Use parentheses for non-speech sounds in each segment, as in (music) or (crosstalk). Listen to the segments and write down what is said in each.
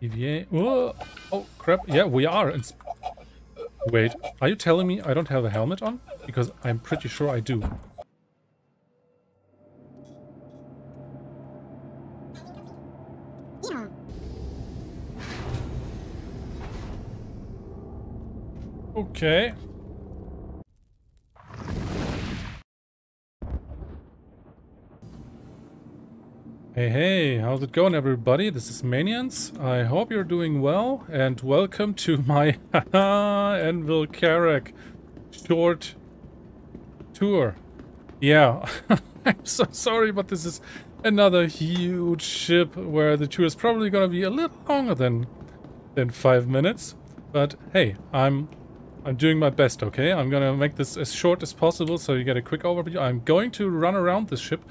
EVA. Oh, oh, crap. Yeah, we are. It's... Wait, are you telling me I don't have a helmet on? Because I'm pretty sure I do. Okay. Hey, hey, how's it going everybody? This is Maniance. I hope you're doing well and welcome to (laughs) my (laughs) Anvil Carrack short tour. Yeah, (laughs) I'm so sorry, but this is another huge ship where the tour is probably gonna be a little longer than than five minutes. But hey, I'm I'm doing my best, okay? I'm gonna make this as short as possible so you get a quick overview. I'm going to run around this ship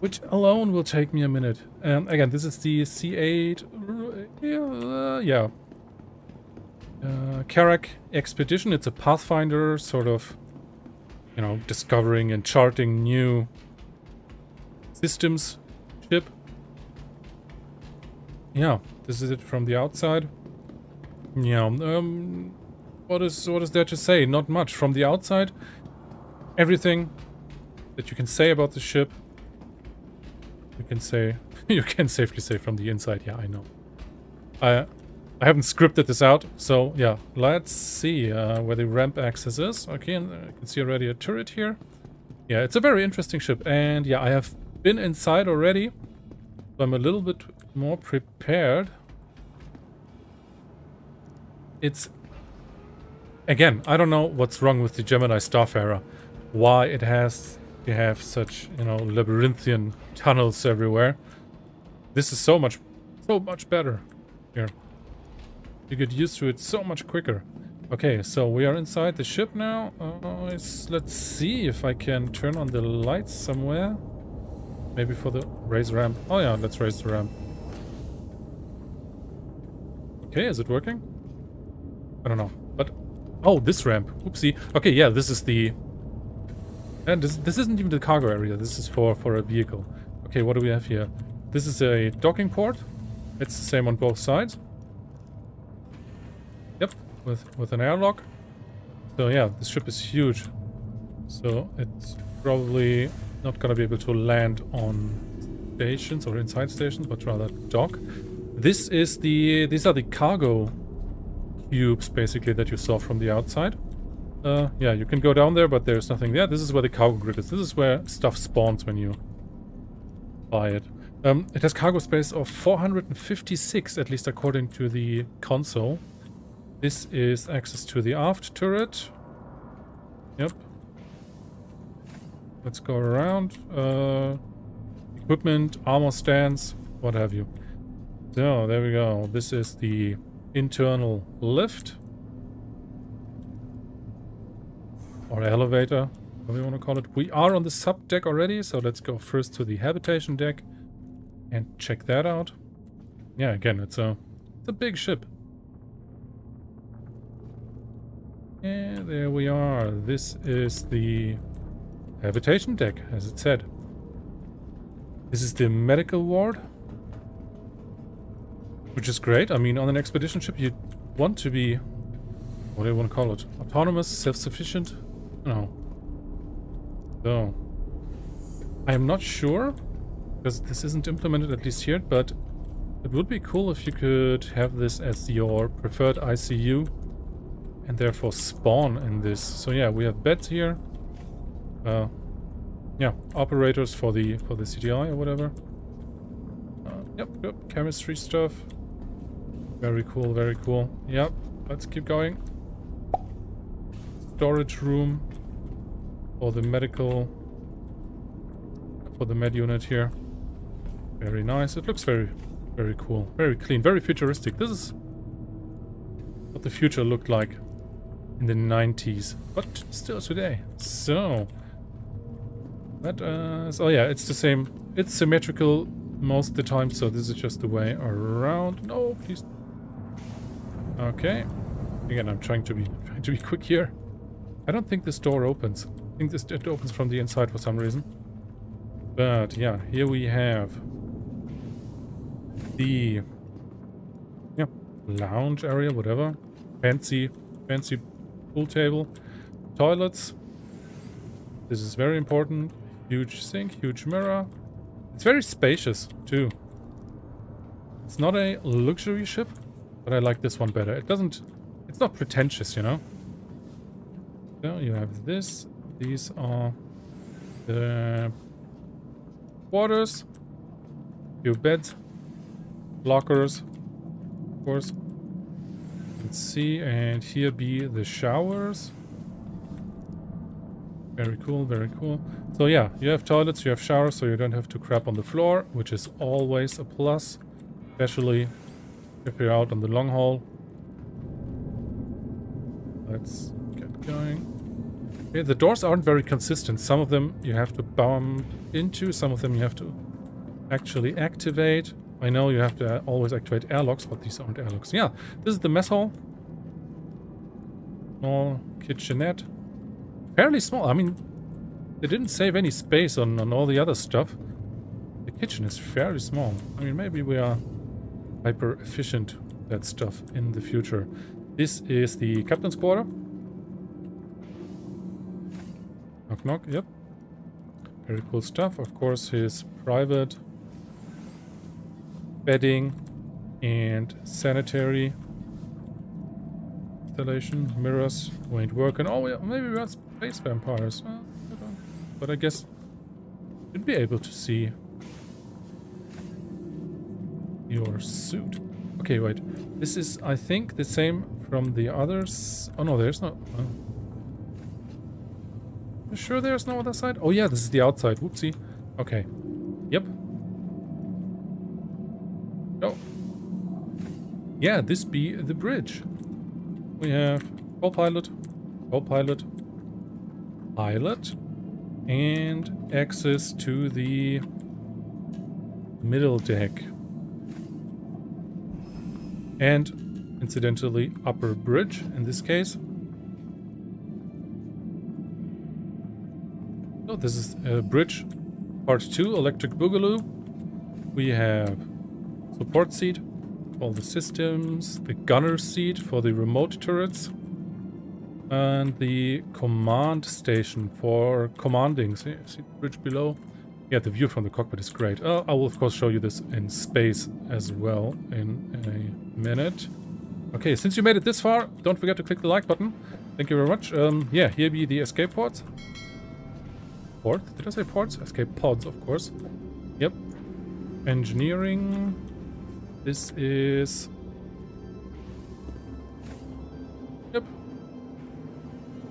which alone will take me a minute. Um, again, this is the C8, uh, yeah, uh, Carrack Expedition. It's a Pathfinder sort of, you know, discovering and charting new systems ship. Yeah, this is it from the outside. Yeah, um, what is what is there to say? Not much. From the outside, everything that you can say about the ship you can say, (laughs) you can safely say from the inside. Yeah, I know. I, I haven't scripted this out, so yeah. Let's see uh, where the ramp access is. Okay, and I can see already a turret here. Yeah, it's a very interesting ship, and yeah, I have been inside already, so I'm a little bit more prepared. It's again, I don't know what's wrong with the Gemini Starfarer, why it has you have such, you know, labyrinthian tunnels everywhere. This is so much, so much better here. You get used to it so much quicker. Okay, so we are inside the ship now. Uh, let's see if I can turn on the lights somewhere. Maybe for the raise ramp. Oh yeah, let's raise the ramp. Okay, is it working? I don't know. But, oh, this ramp. Oopsie. Okay, yeah, this is the and this, this isn't even the cargo area. This is for, for a vehicle. Okay, what do we have here? This is a docking port. It's the same on both sides. Yep, with, with an airlock. So yeah, this ship is huge. So it's probably not going to be able to land on stations or inside stations, but rather dock. This is the, these are the cargo cubes basically that you saw from the outside. Uh, yeah, you can go down there, but there's nothing there. This is where the cargo grid is. This is where stuff spawns when you buy it. Um, it has cargo space of 456, at least according to the console. This is access to the aft turret. Yep. Let's go around. Uh, equipment, armor stands, what have you. So, there we go. This is the internal lift. Or elevator, whatever you want to call it. We are on the sub deck already, so let's go first to the habitation deck and check that out. Yeah, again, it's a it's a big ship. And there we are. This is the habitation deck, as it said. This is the medical ward. Which is great. I mean, on an expedition ship, you want to be, what do you want to call it? Autonomous, self-sufficient, no. So. I am not sure, because this isn't implemented at least yet, but it would be cool if you could have this as your preferred ICU and therefore spawn in this. So yeah, we have beds here. Uh, yeah, operators for the for the CDI or whatever. Uh, yep, yep, chemistry stuff. Very cool, very cool. Yep, let's keep going. Storage room for the medical for the med unit here. Very nice. It looks very very cool. Very clean. Very futuristic. This is what the future looked like in the 90s. But still today. So that uh oh yeah, it's the same it's symmetrical most of the time, so this is just the way around. No, please. Okay. Again, I'm trying to be (laughs) trying to be quick here. I don't think this door opens I think this it opens from the inside for some reason. But yeah, here we have the yeah, lounge area, whatever. Fancy, fancy pool table. Toilets. This is very important. Huge sink, huge mirror. It's very spacious, too. It's not a luxury ship, but I like this one better. It doesn't... It's not pretentious, you know? So you have this. These are the quarters. your beds. Lockers. Of course. Let's see. And here be the showers. Very cool, very cool. So yeah, you have toilets, you have showers, so you don't have to crap on the floor, which is always a plus. Especially if you're out on the long haul. Let's going. Yeah, the doors aren't very consistent. Some of them you have to bump into, some of them you have to actually activate. I know you have to always activate airlocks, but these aren't airlocks. Yeah, this is the mess hall. Small kitchenette. Fairly small. I mean, they didn't save any space on, on all the other stuff. The kitchen is fairly small. I mean, maybe we are hyper efficient that stuff in the future. This is the captain's quarter. Knock knock, yep. Very cool stuff. Of course, his private bedding and sanitary installation. Mirrors won't work. And oh, yeah, maybe we got space vampires. Uh, I but I guess you'd be able to see your suit. Okay, wait. This is, I think, the same from the others. Oh no, there's no... Oh. You sure there's no other side? Oh yeah, this is the outside. Whoopsie. Okay. Yep. Oh. Yeah, this be the bridge. Oh, we have co-pilot, co-pilot, pilot, and access to the middle deck. And, incidentally, upper bridge in this case. So this is uh, bridge part 2, electric boogaloo. We have support seat, all the systems, the gunner seat for the remote turrets, and the command station for commanding. See, see the bridge below? Yeah, the view from the cockpit is great. Uh, I will of course show you this in space as well in a minute. Okay, since you made it this far, don't forget to click the like button. Thank you very much. Um, yeah, here be the escape ports. Port? Did I say ports? Escape pods, of course. Yep. Engineering. This is... Yep.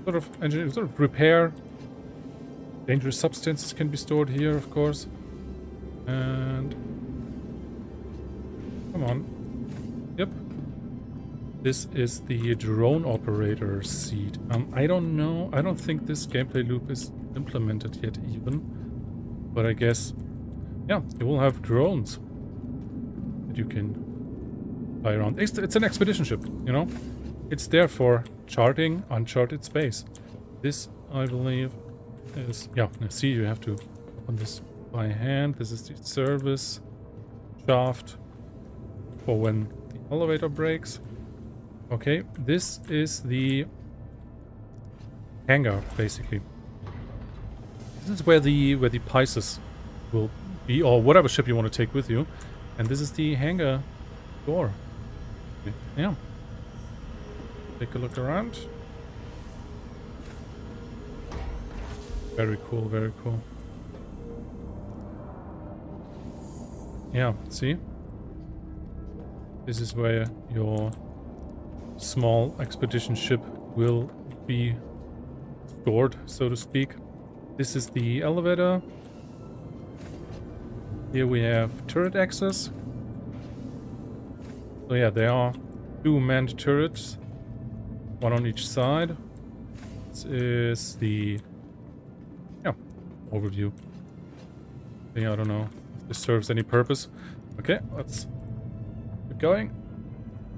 Sort of engineering, sort of repair. Dangerous substances can be stored here, of course. And... Come on. This is the drone operator seat. Um, I don't know. I don't think this gameplay loop is implemented yet even. But I guess, yeah, you will have drones that you can fly around. It's, it's an expedition ship, you know? It's there for charting uncharted space. This, I believe, is... Yeah, see, you have to open this by hand. This is the service shaft for when the elevator breaks. Okay, this is the hangar, basically. This is where the where the Pisces will be, or whatever ship you want to take with you. And this is the hangar door. Yeah. Take a look around. Very cool, very cool. Yeah, see? This is where your small expedition ship will be stored, so to speak. This is the elevator. Here we have turret access. So yeah, there are two manned turrets, one on each side. This is the yeah overview. Yeah, I don't know if this serves any purpose. Okay, let's keep going.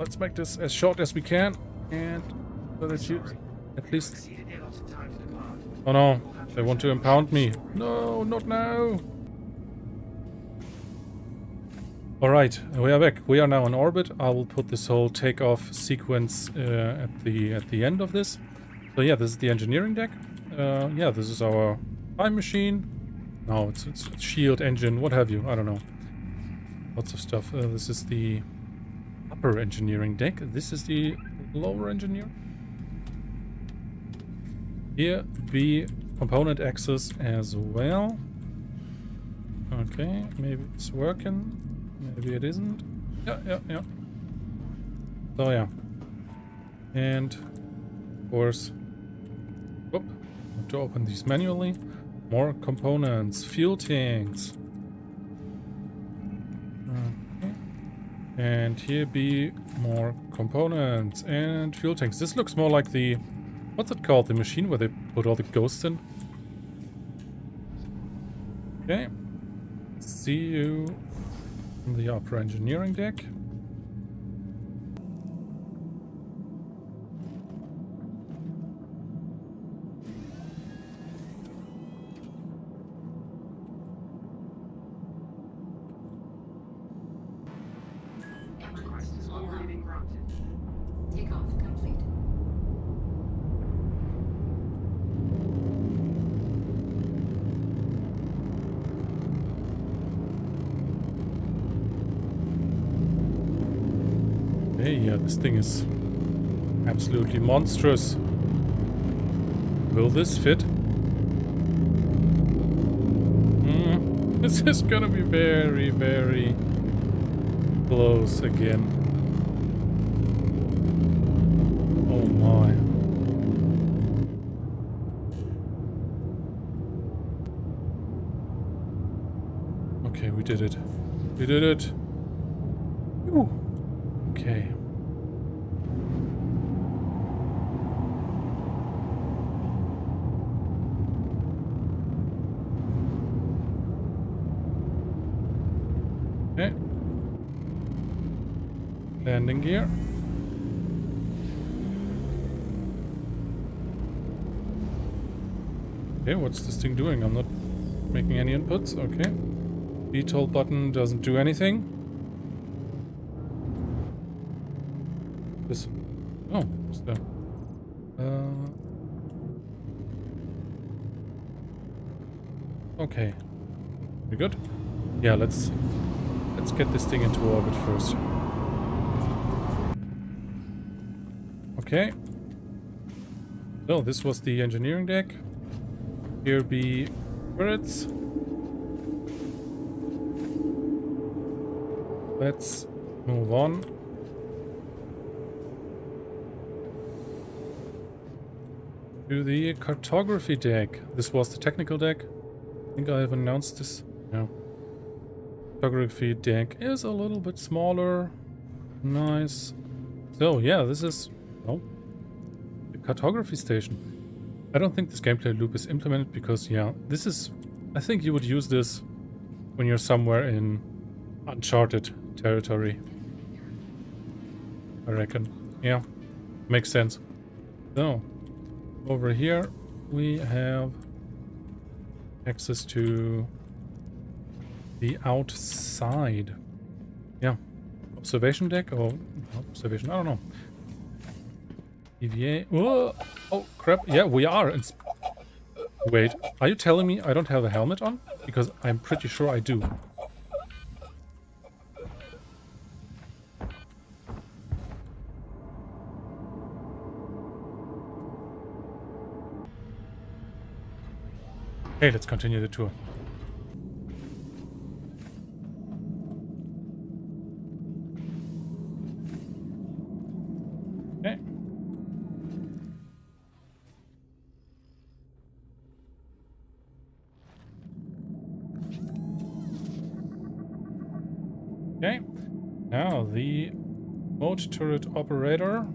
Let's make this as short as we can, and so that you at least... Oh no, they want to impound me. No, not now. Alright, we are back. We are now in orbit. I will put this whole takeoff sequence uh, at the at the end of this. So yeah, this is the engineering deck. Uh, yeah, this is our time machine. No, it's, it's, it's, shield, engine, what have you. I don't know. Lots of stuff. Uh, this is the upper engineering deck. This is the lower engineer. Here be component access as well. Okay, maybe it's working. Maybe it isn't. Yeah, yeah, yeah. So yeah. And of course, whoop, to open these manually. More components, fuel tanks. And here be more components and fuel tanks. This looks more like the, what's it called? The machine where they put all the ghosts in. Okay. See you on the upper engineering deck. Yeah, this thing is absolutely monstrous. Will this fit? Mm, (laughs) this is gonna be very, very close again. Oh my. Okay, we did it. We did it. Ooh. Okay. Landing gear. Okay, what's this thing doing? I'm not making any inputs. Okay. VTOL button doesn't do anything. This... Oh, what's that? Uh... Okay. We good? Yeah, let's... Let's get this thing into orbit first. Okay. So this was the engineering deck. Here be turrets. Let's move on. To the cartography deck. This was the technical deck. I think I have announced this. Yeah. Cartography deck is a little bit smaller. Nice. So yeah, this is no. The cartography station. I don't think this gameplay loop is implemented because, yeah, this is... I think you would use this when you're somewhere in uncharted territory. I reckon. Yeah, makes sense. So, over here we have access to the outside. Yeah. Observation deck or observation, I don't know. EVA. Oh, oh, crap. Yeah, we are. Wait, are you telling me I don't have a helmet on? Because I'm pretty sure I do. Hey, let's continue the tour. Turret operator.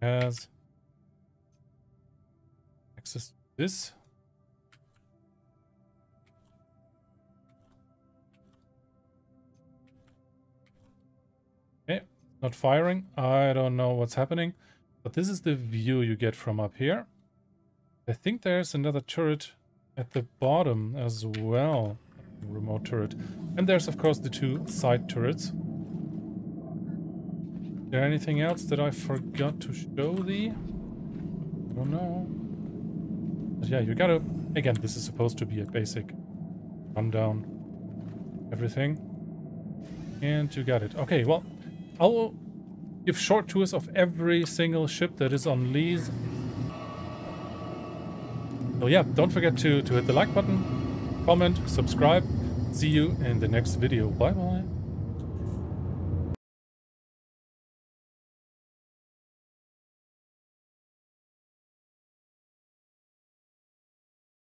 Has access to this. Okay, not firing. I don't know what's happening. But this is the view you get from up here. I think there's another turret at the bottom as well. Remote turret. And there's of course the two side turrets. Is there anything else that I forgot to show thee? I don't know. But yeah, you gotta... Again, this is supposed to be a basic rundown. Everything. And you got it. Okay, well, I'll give short tours of every single ship that is on lease. So yeah, don't forget to, to hit the like button, comment, subscribe. See you in the next video. Bye bye.